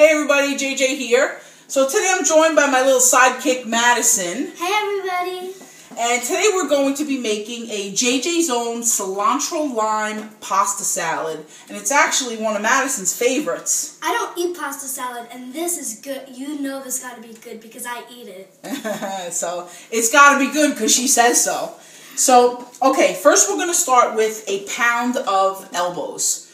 Hey everybody, JJ here. So today I'm joined by my little sidekick Maddison. Hey everybody. And today we're going to be making a JJ Zone cilantro lime pasta salad. And it's actually one of Maddison's favorites. I don't eat pasta salad and this is good. You know this got to be good because I eat it. so it's got to be good because she says so. So, okay, first we're going to start with a pound of elbows.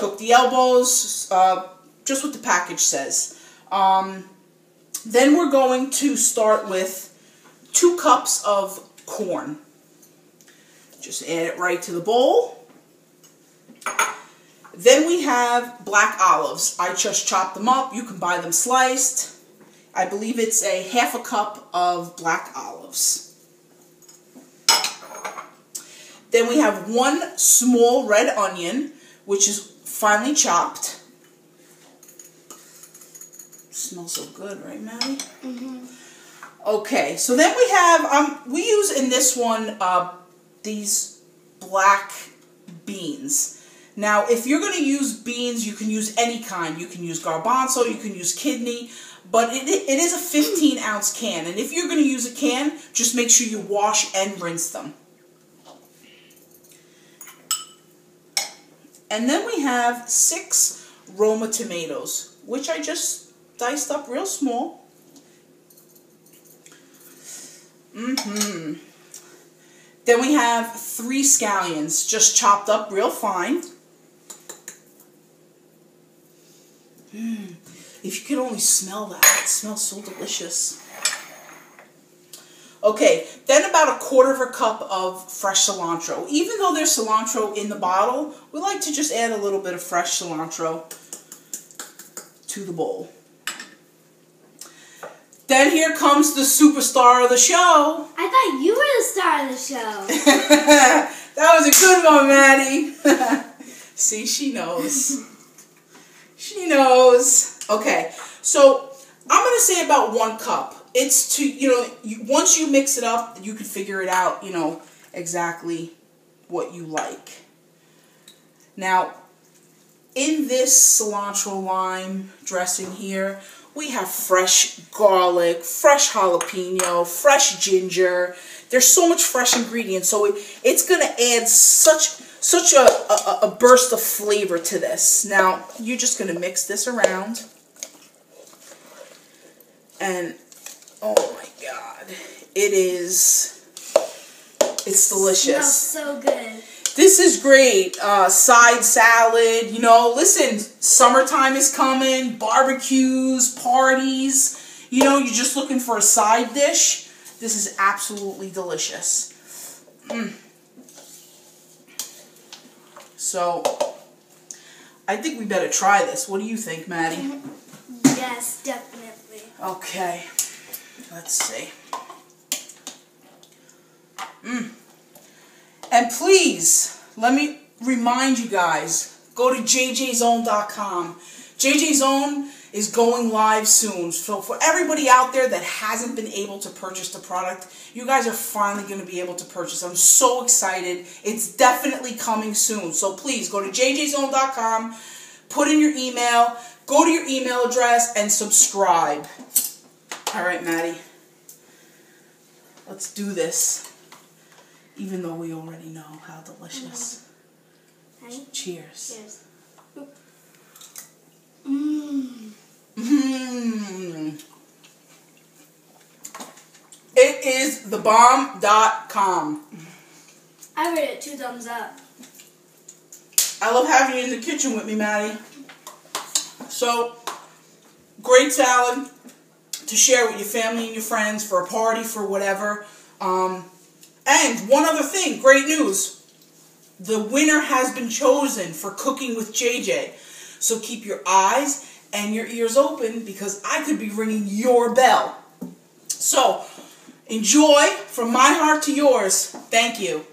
Cook the elbows, uh, just what the package says. Um, then we're going to start with two cups of corn. Just add it right to the bowl. Then we have black olives. I just chopped them up. You can buy them sliced. I believe it's a half a cup of black olives. Then we have one small red onion, which is finely chopped. Smells so good, right, Maddie? Mm-hmm. Okay, so then we have um we use in this one uh these black beans. Now, if you're going to use beans, you can use any kind. You can use garbanzo, you can use kidney, but it, it is a 15 ounce can. And if you're going to use a can, just make sure you wash and rinse them. And then we have six Roma tomatoes, which I just diced up real small. Mm-hmm. Then we have three scallions, just chopped up real fine. Mm. If you could only smell that, it smells so delicious. Okay, then about a quarter of a cup of fresh cilantro. Even though there's cilantro in the bottle, we like to just add a little bit of fresh cilantro to the bowl. Then here comes the superstar of the show. I thought you were the star of the show. that was a good one, Maddie. See, she knows. She knows. Okay, so I'm going to say about one cup it's to you know you, once you mix it up you can figure it out you know exactly what you like now in this cilantro lime dressing here we have fresh garlic fresh jalapeno fresh ginger there's so much fresh ingredients so it, it's going to add such such a, a, a burst of flavor to this now you're just going to mix this around and Oh my god. It is, it's delicious. Smells so good. This is great. Uh, side salad, you know, listen, summertime is coming, barbecues, parties. You know, you're just looking for a side dish. This is absolutely delicious. Mm. So, I think we better try this. What do you think, Maddie? Yes, definitely. Okay. Let's see. Mm. And please, let me remind you guys, go to jjzone.com. JJ Zone is going live soon. So for everybody out there that hasn't been able to purchase the product, you guys are finally going to be able to purchase. I'm so excited. It's definitely coming soon. So please go to jjzone.com, put in your email, go to your email address, and subscribe. All right, Maddie. Let's do this. Even though we already know how delicious. Mm-hmm. Cheers. Cheers. Mmm. Mmm. It is thebomb.com. I rate it two thumbs up. I love having you in the kitchen with me, Maddie. So, great salad to share with your family and your friends for a party, for whatever. Um, and one other thing, great news. The winner has been chosen for Cooking with JJ. So keep your eyes and your ears open because I could be ringing your bell. So, enjoy from my heart to yours. Thank you.